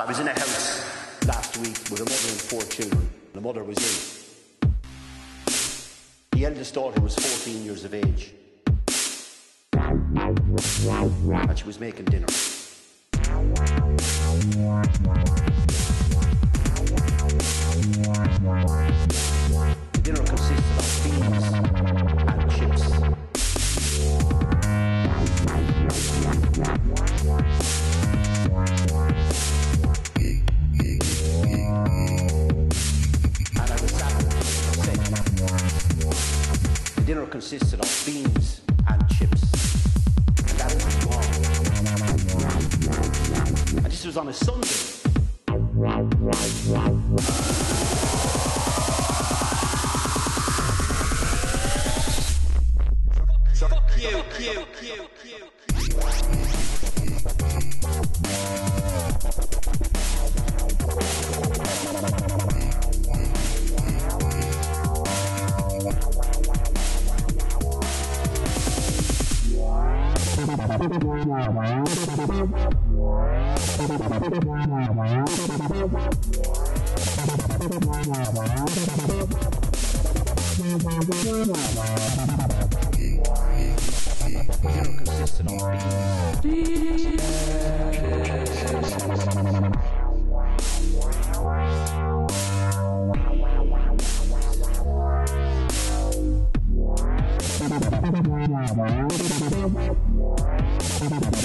So I was in a house last week with a mother and four children. The mother was ill. The eldest daughter was 14 years of age. And she was making dinner. Dinner consisted of beans and chips. That was all. And this was on a Sunday. The dinner consisted of beans. consistent on. Wow.